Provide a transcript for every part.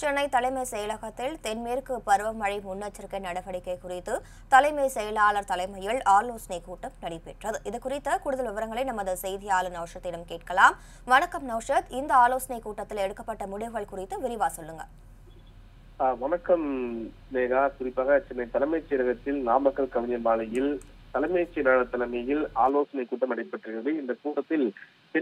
சென்னை தலைமை செயலகத்தில் தென்மேற்கு பருவமழை முன்னெச்சரிக்கை நடவடிக்கை குறித்து தலைமை செயலாளர் தலைமையில் ஆலோசனை கூட்டம் நடைபெற்றது. இது குறித்த கூடுதல் விவரங்களை நமது செய்தியாளர் நௌஷத்திடம் கேட்கலாம். வணக்கம் நௌஷத். இந்த ஆலோசனை கூட்டத்தில் எடுக்கப்பட்ட முடிவுகள் குறித்து விரிவா சொல்லுங்க. வணக்கம் மேகா. குறிப்பாக சென்னை தலைமைச் செயலகத்தில் நாமக்கல் கவிஞர் மாலையில் தலைமைச் செயலாளர் தலைமையில் ஆலோசனை கூட்டம் நடைபெற்றது. இந்த கூட்டத்தில்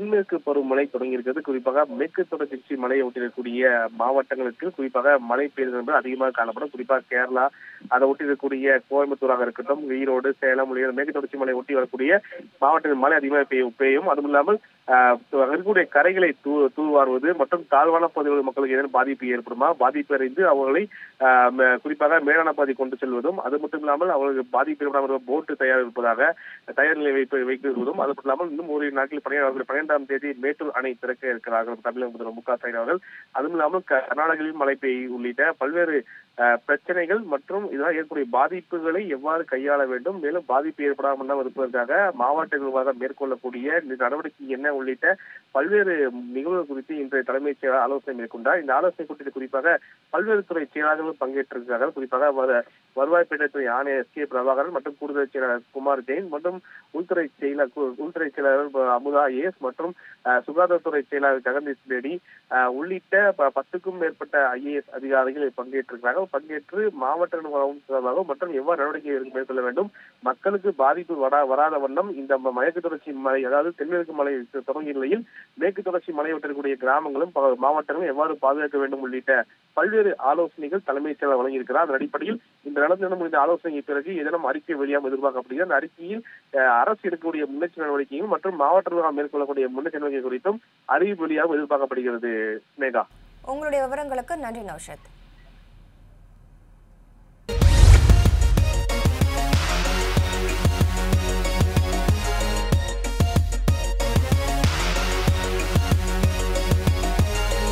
தென்மேற்கு பருவமழை தொடங்கியிருக்கிறது. குறிப்பாக மேற்கு தொடர்ச்சி மலையை ஒட்டியிருக்கக்கூடிய மாவட்டங்களுக்கு குறிப்பாக மழை பெய்தது என்பது அதிகமாக காணப்படும். குறிப்பாக கேரளா அதை ஒட்டியிருக்கக்கூடிய கோயம்புத்தூராக இருக்கட்டும் ஈரோடு சேலம் மேற்கு தொடர்ச்சி மலை ஒட்டி வரக்கூடிய மாவட்டத்தில் மழை அதிகமாக பெய்யும் பெய்யும். அதுவும் இல்லாமல் ஆஹ், இருக்கக்கூடிய கரைகளை தூ தூர்வாருவது மற்றும் தாழ்வான பகுதிகளில் மக்களுக்கு ஏதேனும் பாதிப்பு ஏற்படுமா? பாதிப்பு அறிந்து அவர்களை ம- குறிப்பாக மேலான பகுதி கொண்டு செல்வதும் அது மட்டும் இல்லாமல் அவர்களுக்கு பாதிப்பு ஏற்படாமல் போட்டு தயார் இருப்பதாக தயார் நிலை வைப்பு வைத்திருப்பதும் அது மட்டும் இல்லாமல் இன்னும் ஒரு நாட்களில் பனிரெண்டாம் பன்னிரெண்டாம் தேதி மேட்டூர் அணை திறக்க இருக்கிறார்கள். தமிழக முதல்வர் மு க ஸ்டாலின் அவர்கள். அதுவும் இல்லாமல் கர்நாடகாவில் மழை பெய்ய உள்ளிட்ட பல்வேறு பிரச்சனைகள் மற்றும் இதனால் ஏற்படக்கூடிய பாதிப்புகளை எவ்வாறு கையாள வேண்டும்? மேலும் பாதிப்பு ஏற்படாமல் இருப்பதற்காக மாவட்ட நிர்வாகம் மேற்கொள்ளக்கூடிய இந்த நடவடிக்கை என்ன உள்ளிட்ட பல்வேறு நிகழ்வுகள் குறித்து இன்றைய தலைமைச் செயலாளர் ஆலோசனை மேற்கொண்டார். இந்த ஆலோசனை கூட்டத்தில் குறிப்பாக பல்வேறு துறை செயலாளர்கள் பங்கேற்றிருக்கிறார்கள். குறிப்பாக வருவாய் பேட்டத்துறை ஆணையர் எஸ். கே. பிரபாகரன் மற்றும் கூடுதல் செயலாளர் குமார் ஜெயின் மற்றும் உள்துறை செயலர் உள்துறை செயலாளர் அமுதா ஏஸ் மற்றும் சுகாதாரத்துறை செயலாளர் ஜெகதீஷ் பேடி உள்ளிட்ட ப- பத்துக்கும் மேற்பட்ட ஐஏஎஸ் அதிகாரிகள் பங்கேற்றிருக்கிறார்கள். பங்கேற்று மாவட்ட நிர்வாகம் சார்பாக மற்றும் எவ்வாறு நடவடிக்கை மேற்கொள்ள வேண்டும் மக்களுக்கு பாதிப்பு வரா வராத வண்ணம் இந்த மேற்கு தொடர்ச்சி மலை அதாவது தென்மேற்கு மலை தொடங்கிய நிலையில் மேற்கு தொடர்ச்சி மலை ஒட்டிருக்கக்கூடிய கிராமங்களும் மாவட்டங்களும் எவ்வாறு பாதுகாக்க வேண்டும் உள்ளிட்ட பல்வேறு ஆலோசனைகள் தலைமைச் செயலர் வழங்கியிருக்கிறார். அதன் அடிப்படையில் இந்த நடந்து முடிந்த ஆலோசனைக்கு பிறகு ஏதேனும் அறிக்கை வெளியாகும் எதிர்பார்க்கப்படுகிறது. அந்த அறிக்கையில் அரசு எடுக்கக்கூடிய முன்னெச்சரிக்கை நடவடிக்கையும் மற்றும் மாவட்ட நிர்வாகம் மேற்கொள்ளக்கூடிய முன்னெச்சரிக்கை குறித்தும் அறிவிப்பு வெளியாக எதிர்பார்க்கப்படுகிறது. மேகா. உங்களுடைய விவரங்களுக்கு நன்றி நௌஷத்.